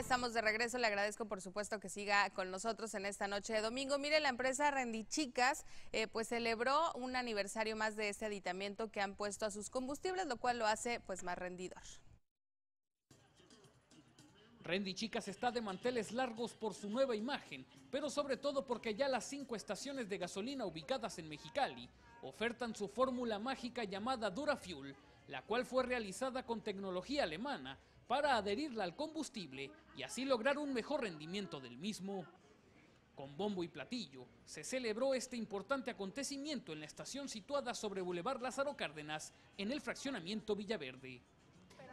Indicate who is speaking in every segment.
Speaker 1: estamos de regreso. Le agradezco, por supuesto, que siga con nosotros en esta noche de domingo. Mire, la empresa Rendichicas eh, pues celebró un aniversario más de este aditamiento que han puesto a sus combustibles, lo cual lo hace pues más rendidor.
Speaker 2: Rendichicas está de manteles largos por su nueva imagen, pero sobre todo porque ya las cinco estaciones de gasolina ubicadas en Mexicali ofertan su fórmula mágica llamada DuraFuel, la cual fue realizada con tecnología alemana para adherirla al combustible y así lograr un mejor rendimiento del mismo. Con bombo y platillo, se celebró este importante acontecimiento en la estación situada sobre Boulevard Lázaro Cárdenas, en el fraccionamiento Villaverde.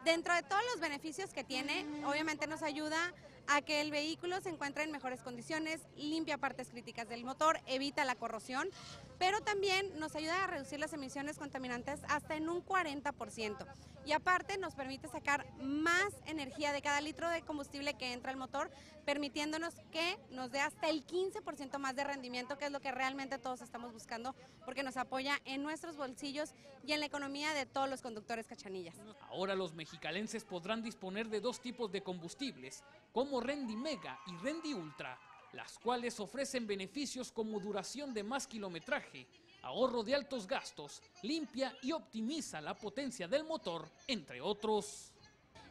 Speaker 3: Dentro de todos los beneficios que tiene, obviamente nos ayuda a que el vehículo se encuentre en mejores condiciones, limpia partes críticas del motor, evita la corrosión, pero también nos ayuda a reducir las emisiones contaminantes hasta en un 40%. Y aparte nos permite sacar más energía de cada litro de combustible que entra al motor, permitiéndonos que nos dé hasta el 15% más de rendimiento, que es lo que realmente todos estamos buscando, porque nos apoya en nuestros bolsillos y en la economía de todos los conductores cachanillas.
Speaker 2: Ahora los mexicalenses podrán disponer de dos tipos de combustibles, como Rendi Mega y Rendi Ultra, las cuales ofrecen beneficios como duración de más kilometraje, ahorro de altos gastos, limpia y optimiza la potencia del motor, entre otros.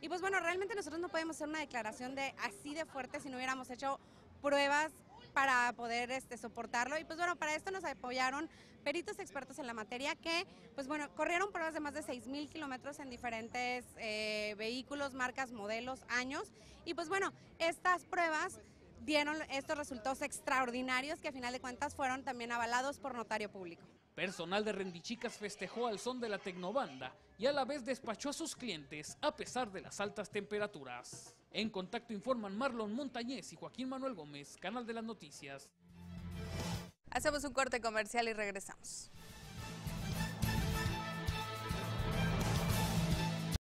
Speaker 3: Y pues bueno, realmente nosotros no podemos hacer una declaración de así de fuerte si no hubiéramos hecho pruebas para poder este, soportarlo. Y pues bueno, para esto nos apoyaron peritos expertos en la materia que, pues bueno, corrieron pruebas de más de 6.000 kilómetros en diferentes eh, vehículos, marcas, modelos, años. Y pues bueno, estas pruebas dieron estos resultados extraordinarios que a final de cuentas fueron también avalados por notario público.
Speaker 2: Personal de Rendichicas festejó al son de la tecnobanda y a la vez despachó a sus clientes a pesar de las altas temperaturas. En contacto informan Marlon Montañez y Joaquín Manuel Gómez, Canal de las Noticias.
Speaker 1: Hacemos un corte comercial y regresamos.